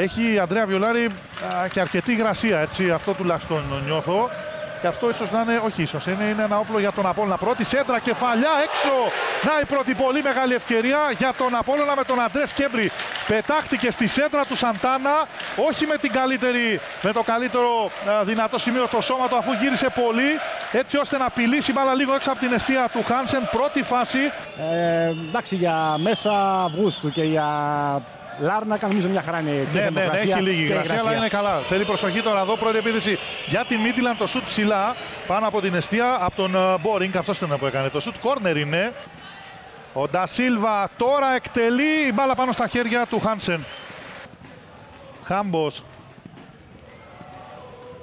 Έχει η Αντρέα Βιολάρη και αρκετή υγρασία, έτσι, αυτό τουλάχιστον νιώθω. Και αυτό ίσως να είναι, όχι ίσως, είναι, είναι ένα όπλο για τον Απόλλωνα. Πρώτη σέντρα, κεφαλιά έξω. Να η πρώτη πολύ μεγάλη ευκαιρία για τον Απόλλωνα με τον Αντρέ Σκέμπρη. Πετάχτηκε στη σέντρα του Σαντάνα, όχι με, την καλύτερη, με το καλύτερο δυνατό σημείο το σώμα του, αφού γύρισε πολύ, έτσι ώστε να απειλήσει μπάλα λίγο έξω από την αιστεία του Χάνσεν. Πρώτη φάση. Ε, εντάξει, για μέσα Αυγούστου και για Λάρνακα νομίζω μια χαρά είναι ναι, ναι, ναι, έχει λίγη υγρασία, αλλά είναι καλά. Θέλει προσοχή τώρα εδώ. Πρώτη επίθεση για τη Μίτιλαν. Το σουτ ψηλά πάνω από την αιστεία από τον Μπόρινγκ. Αυτό ήταν που έκανε. Το σουτ κόρνερ είναι. Ο Ντασίλβα τώρα εκτελεί η μπάλα πάνω στα χέρια του Χάνσεν. Χάμπος.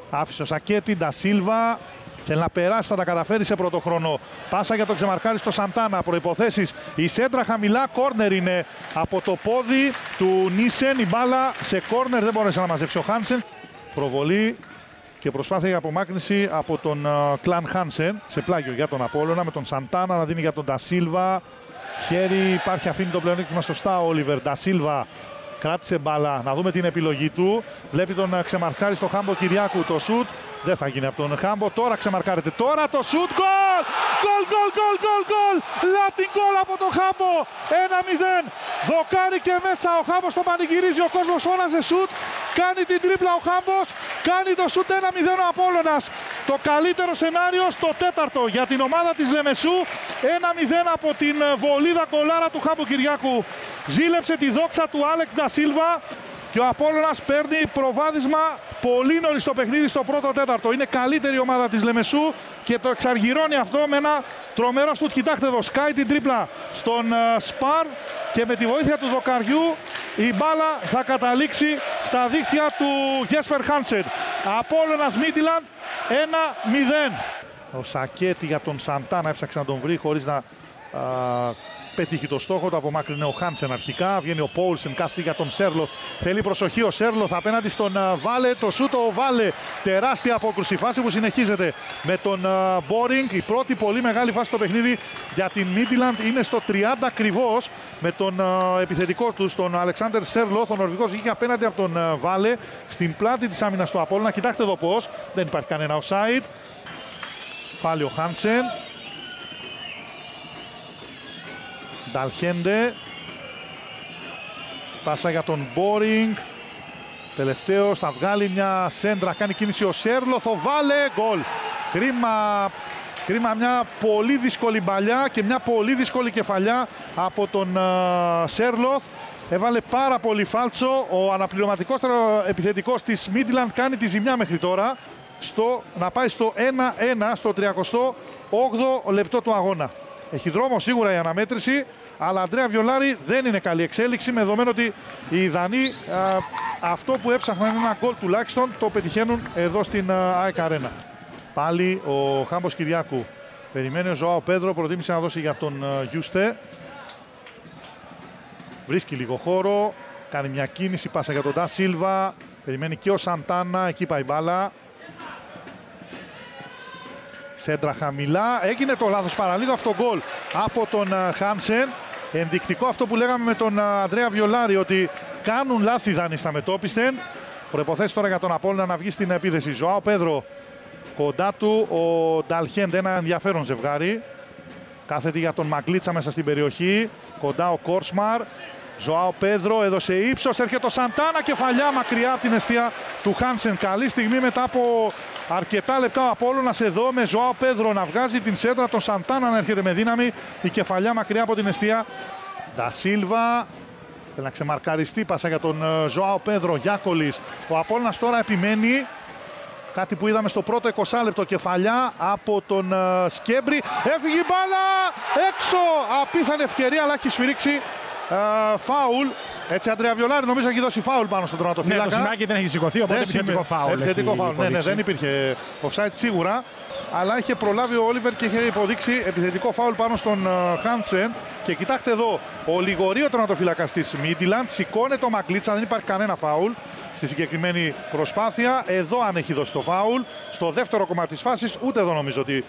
Άφησε ο Σακέτη, Ντασίλβα. Θέλει να περάσει, θα τα καταφέρει σε πρώτο χρόνο. Πάσα για τον ξεμαρκάρι στο Σαντάνα. Προποθέσει. Η σέντρα χαμηλά. Κόρνερ είναι από το πόδι του Νίσεν. Η μπάλα σε κόρνερ δεν μπόρεσε να μαζέψει ο Χάνσεν. Προβολή και προσπάθεια για απομάκρυνση από τον Κλαν Χάνσεν σε πλάγιο για τον Απόλλωνα με τον Σαντάνα να δίνει για τον Ντασίλβα. Χέρι υπάρχει αφήνει το πλεονέκτημα στο Στά Όλιβερ. Ντασίλβα κράτησε μπάλα. Να δούμε την επιλογή του. Βλέπει τον ξεμαρκάρι στο χάμπο Κυριάκου το σουτ. Δεν θα γίνει από τον Χάμπο. Τώρα ξεμαρκάρεται. Τώρα το σουτ. Γκολ! Γκολ, γκολ, γκολ, γκολ, γκολ! Λάτιν γκολ από τον Χάμπο. 1-0. Δοκάρι και μέσα. Ο Χάμπος το πανηγυρίζει. Ο κόσμος φώναζε σουτ. Κάνει την τρίπλα ο Χάμπος. Κάνει το σουτ 1-0 ο Απόλλωνας. Το καλύτερο σενάριο στο τέταρτο για την ομάδα της Λεμεσού. 1-0 από την βολίδα κολάρα του Χάμπο Κυριάκου. Ζήλεψε τη δόξα του Άλεξ Ντασίλβα. Και ο Απόλλωνας παίρνει προβάδισμα πολύ νωρίς στο παιχνίδι στο πρώτο τέταρτο. Είναι καλύτερη ομάδα της Λεμεσού και το εξαργυρώνει αυτό με ένα τρομερό σουτ. Κοιτάξτε εδώ, σκάει την τρίπλα στον uh, Σπαρ και με τη βοήθεια του Δοκαριού η μπάλα θα καταλήξει στα δίχτυα του Γέσπερ Χάνσεν. Απόλλωνας Μίτιλαντ 1-0. Ο Σακέτη για τον Σαντάνα έψαξε να τον βρει χωρίς να πετύχει το στόχο του. Απομάκρυνε ο Χάνσεν αρχικά. Βγαίνει ο Πόλσεν, κάθεται για τον Σέρλοθ. Θέλει προσοχή ο Σέρλοθ απέναντι στον Βάλε. Το σούτο ο Βάλε. Τεράστια απόκρουση. Φάση που συνεχίζεται με τον Μπόρινγκ. Η πρώτη πολύ μεγάλη φάση στο παιχνίδι για την Μίτιλαντ είναι στο 30 ακριβώς με τον επιθετικό τους, τον Αλεξάνδρ Σέρλοθ. Ο Νορβηγός βγήκε απέναντι από τον Βάλε στην πλάτη της άμυνας του Απόλυνα. Κοιτάξτε εδώ πώς. Δεν υπάρχει κανένα offside. Πάλι ο Χάνσεν. Νταλχέντε. Πάσα για τον Μπόρινγκ. Τελευταίος θα βγάλει μια σέντρα. Κάνει κίνηση ο Σέρλο. Θα βάλε γκολ. Κρίμα, κρίμα μια πολύ δύσκολη μπαλιά και μια πολύ δύσκολη κεφαλιά από τον uh, Σέρλοθ. Έβαλε πάρα πολύ φάλτσο. Ο αναπληρωματικός επιθετικός της Μίτλαντ κάνει τη ζημιά μέχρι τώρα. Στο, να πάει στο 1-1 στο 38 λεπτό του αγώνα. Έχει δρόμο σίγουρα η αναμέτρηση, αλλά Αντρέα Βιολάρη δεν είναι καλή εξέλιξη με δεδομένο ότι οι Δανείοι αυτό που έψαχναν ένα γκολ τουλάχιστον το πετυχαίνουν εδώ στην ΑΕΚ Αρένα. Πάλι ο Χάμπος Κυριάκου περιμένει ο Ζωάο Πέδρο, προτίμησε να δώσει για τον Γιούστε. Βρίσκει λίγο χώρο, κάνει μια κίνηση, πάσα για τον Ντα Σίλβα, περιμένει και ο Σαντάνα, εκεί πάει η μπάλα. Σέντρα χαμηλά. Έγινε το λάθος παραλίγο αυτό γκολ από τον Χάνσεν. Ενδεικτικό αυτό που λέγαμε με τον Ανδρέα Βιολάρη ότι κάνουν λάθη δάνει στα μετόπιστεν. Προποθέσει τώρα για τον Απόλλωνα να βγει στην επίθεση. Ζωάο Πέδρο κοντά του. Ο Νταλχέντ ένα ενδιαφέρον ζευγάρι. Κάθεται για τον Μαγκλίτσα μέσα στην περιοχή. Κοντά ο Κόρσμαρ. Ζωάο Πέδρο έδωσε ύψος. Έρχεται ο Σαντάνα κεφαλιά μακριά από την αιστεία του Χάνσεν. Καλή στιγμή μετά από αρκετά λεπτά ο Απόλλωνας εδώ με Ζωάο Πέδρο να βγάζει την σέντρα. Τον Σαντάνα να έρχεται με δύναμη. Η κεφαλιά μακριά από την αιστεία. Ντα Σίλβα. Θέλει να ξεμαρκαριστεί πάσα για τον ε, Ζωάο Πέδρο. Γιάκολης. Ο Απόλλωνας τώρα επιμένει. Κάτι που είδαμε στο πρώτο 20 λεπτό κεφαλιά από τον uh, Σκέμπρη. Έφυγε η μπάλα έξω. Απίθανη ευκαιρία αλλά έχει σφυρίξει uh, φάουλ. Έτσι, Αντρέα Βιολάρη νομίζω έχει δώσει φάουλ πάνω στον τροματοφύλακα. Ναι, το σημάκι δεν έχει σηκωθεί, οπότε επιθετικό φάουλ. Επιθετικό φάουλ. Ναι, ναι, δεν υπήρχε offside σίγουρα. Αλλά είχε προλάβει ο Όλιβερ και είχε υποδείξει επιθετικό φάουλ πάνω στον Χάντσεν. Και κοιτάξτε εδώ, ο λιγορείο τροματοφύλακας της Μίτιλαντ σηκώνεται το Μακλίτσα, δεν υπάρχει κανένα φάουλ στη συγκεκριμένη προσπάθεια. Εδώ αν έχει δώσει το φάουλ. Στο δεύτερο κομμάτι της φάσης, ούτε εδώ νομίζω ότι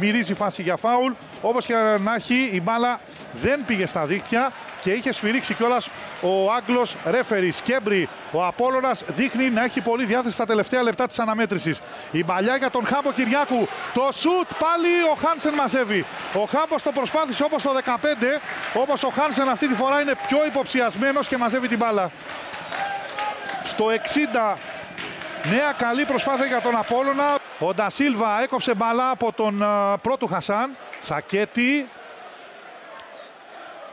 μυρίζει φάση για φάουλ. Όπως και να έχει η μπάλα δεν πήγε στα δίχτυα και είχε σφυρίξει κιόλας ο Άγγλος ρέφερη Σκέμπρι. Ο Απόλογα δείχνει να έχει πολύ διάθεση στα τελευταία λεπτά της αναμέτρησης. Η μπαλιά για τον Χάμπο Κυριάκου. Το σουτ πάλι ο Χάνσεν μαζεύει. Ο Χάμπος το προσπάθησε όπως το 15. Όπως ο Χάνσεν αυτή τη φορά είναι πιο υποψιασμένος και μαζεύει την μπάλα. Στο 60 Νέα καλή προσπάθεια για τον Απόλλωνα. Ο Ντασίλβα έκοψε μπαλά από τον πρώτο Χασάν. Σακέτη.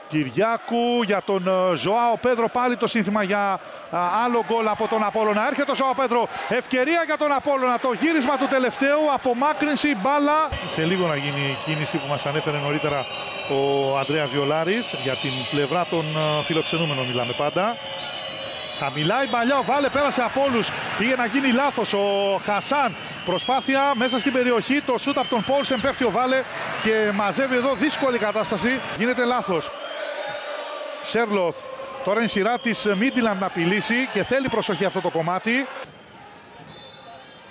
Κυριάκου για τον Ζωάο Πέδρο πάλι το σύνθημα για άλλο γκολ από τον Απόλλωνα. Έρχεται ο Ζωάο Πέδρο. Ευκαιρία για τον Απόλλωνα. Το γύρισμα του τελευταίου. Απομάκρυνση μπάλα. Σε λίγο να γίνει η κίνηση που μας ανέφερε νωρίτερα ο Αντρέα Βιολάρης. Για την πλευρά των φιλοξενούμενων μιλάμε πάντα. Χαμηλά η Μπαλιά, ο Βάλε πέρασε από όλους. Πήγε να γίνει λάθος ο Χασάν. Προσπάθεια μέσα στην περιοχή. Το σούτ από τον Πόλσεν πέφτει ο Βάλε και μαζεύει εδώ δύσκολη κατάσταση. Γίνεται λάθος. Σέρλοθ. Τώρα είναι η σειρά της Μίτιλαντ να απειλήσει και θέλει προσοχή αυτό το κομμάτι.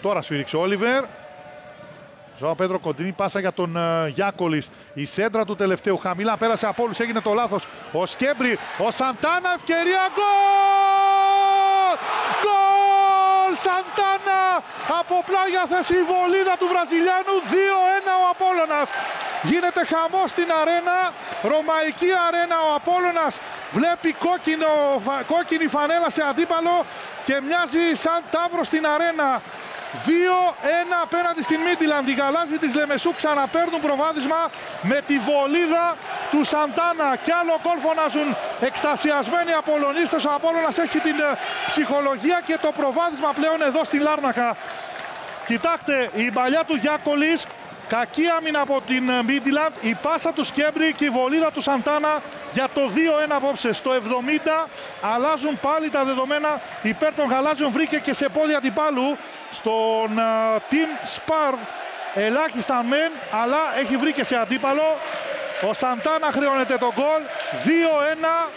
Τώρα σφύριξε ο Όλιβερ. Ζωά Πέτρο κοντινή πάσα για τον uh, Γιάκολης. Η σέντρα του τελευταίου χαμηλά πέρασε από όλους. Έγινε το λάθος. Ο Σκέμπρι. Ο Σαντάνας ευκαιρία. Γκολ! Γκολ! Σαντάνα από πλάγια θέση η βολίδα του Βραζιλιάνου. 2-1 ο Απόλλωνας. Γίνεται χαμός στην αρένα. Ρωμαϊκή αρένα ο Απόλλωνας βλέπει κόκκινο, κόκκινη φανέλα σε αντίπαλο και μοιάζει σαν τάβρο στην αρένα. 2-1 απέναντι στην Μίτιλαντ. Οι γαλάζιοι της Λεμεσού ξαναπαίρνουν προβάδισμα με τη βολίδα του Σαντάνα. Κι άλλο γκολ φωνάζουν εκστασιασμένοι Απολωνίστες. Ο Απόλλωνας έχει την ε, ψυχολογία και το προβάδισμα πλέον εδώ στην Λάρνακα. Κοιτάξτε, η παλιά του Γιάκολης Κακή άμυνα από την Μίτιλαντ, η πάσα του Σκέμπρη και η βολίδα του Σαντάνα για το 2-1 απόψε. Στο 70 αλλάζουν πάλι τα δεδομένα υπέρ των γαλάζιων. Βρήκε και σε πόδια αντιπάλου στον uh, Team Spar. Ελάχιστα μεν, αλλά έχει βρει και σε αντίπαλο. Ο Σαντάνα χρεώνεται τον γκολ. 2-1.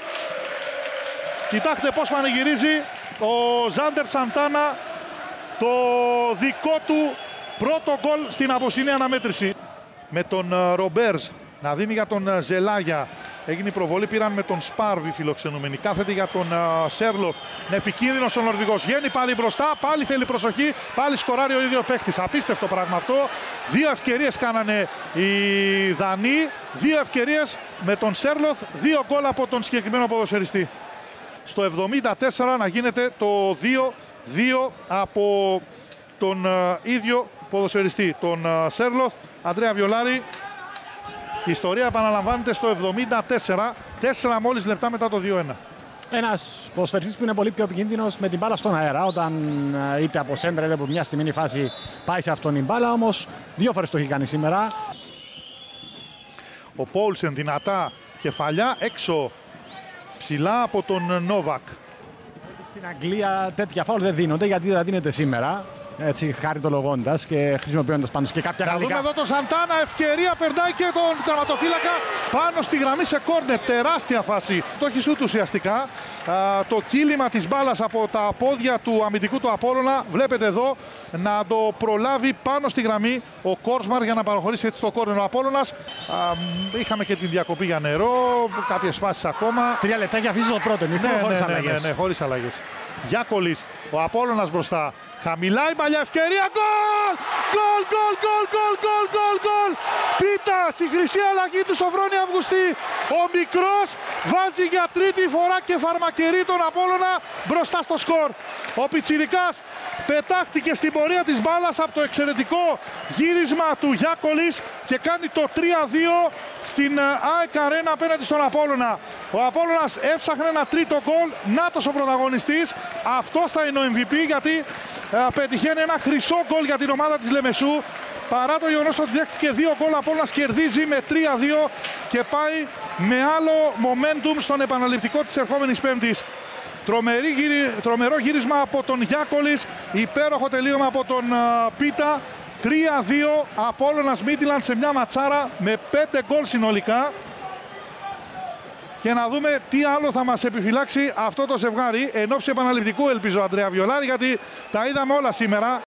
Κοιτάξτε πώς πανηγυρίζει ο Ζάντερ Σαντάνα το δικό του Πρώτο γκολ στην αποσυνή αναμέτρηση. Με τον ε, Ρομπέρς να δίνει για τον ε, Ζελάγια. Έγινε η προβολή, πήραν με τον Σπάρβι φιλοξενούμενοι. Κάθεται για τον uh, Σέρλοφ. Είναι επικίνδυνο ο Νορβηγός. Βγαίνει πάλι μπροστά, πάλι θέλει προσοχή. Πάλι σκοράρει ο ίδιο παίχτη. Απίστευτο πράγμα αυτό. Δύο ευκαιρίες κάνανε οι Δανείοι. Δύο ευκαιρίες με τον Σέρλοφ. Δύο γκολ από τον συγκεκριμένο ποδοσφαιριστή. Στο 74 να γίνεται το 2-2 από τον uh, ίδιο ποδοσφαιριστή, τον Σέρλοθ, Αντρέα Βιολάρη. Η ιστορία επαναλαμβάνεται στο 74, 4 μόλις λεπτά μετά το 2-1. Ένα ποδοσφαιριστή που είναι πολύ πιο επικίνδυνος με την μπάλα στον αέρα. Όταν είτε από σέντρα είτε από μια στιγμή φάση πάει σε αυτόν η μπάλα. Όμως δύο φορές το έχει κάνει σήμερα. Ο Πόλσεν δυνατά κεφαλιά έξω ψηλά από τον Νόβακ. Στην Αγγλία τέτοια φάουλ δεν δίνονται γιατί δεν δίνεται σήμερα έτσι χαριτολογώντα και χρησιμοποιώντας πάνω και κάποια Να δούμε εδώ τον Σαντάνα. Ευκαιρία περνάει και τον τραυματοφύλακα πάνω στη γραμμή σε κόρνερ. Τεράστια φάση. Το έχει σούτ ουσιαστικά. το κύλημα της μπάλας από τα πόδια του αμυντικού του Απόλωνα. Βλέπετε εδώ να το προλάβει πάνω στη γραμμή ο Κόρσμαρ για να παραχωρήσει έτσι το κόρνερ ο Απόλωνα. Είχαμε και την διακοπή για νερό. Κάποιες φάσεις ακόμα. Τρία λεπτά για αφήσει το πρώτο. Ναι, ναι, ναι, ναι, ναι, χωρίς αλλαγές. Γιάκολης, ο Απόλλωνας μπροστά. Χαμηλά η παλιά ευκαιρία. Γκολ! Γκολ, γκολ, γκολ, γκολ, γκολ, γκολ, γκολ. Πίτα στη χρυσή αλλαγή του Σοφρόνη Αυγουστή. Ο μικρός βάζει για τρίτη φορά και φαρμακερεί τον Απόλλωνα μπροστά στο σκορ. Ο Πιτσιρικάς πετάχτηκε στην πορεία της μπάλας από το εξαιρετικό γύρισμα του Γιάκολης και κάνει το 3-2 στην ε, ΑΕΚ Αρένα απέναντι στον Απόλλωνα. Ο Απόλλωνας έψαχνε ένα τρίτο γκολ. Νάτος ο πρωταγωνιστής. Αυτός θα είναι ο MVP γιατί ε, πετυχαίνει ένα χρυσό γκολ για την ομάδα της Λεμεσού. Παρά το γεγονός ότι δέχτηκε δύο γκολ από όλα, κερδίζει με 3-2 και πάει με άλλο momentum στον επαναληπτικό της ερχόμενης Πέμπτης. Τρομερό γύρισμα από τον Γιάκολης, υπέροχο τελείωμα από τον uh, Πίτα. 3-2 Απόλλωνας Μίτιλαντ σε μια ματσάρα με 5 γκολ συνολικά και να δούμε τι άλλο θα μας επιφυλάξει αυτό το ζευγάρι εν ώψη επαναληπτικού ελπίζω Αντρέα Βιολάρη γιατί τα είδαμε όλα σήμερα.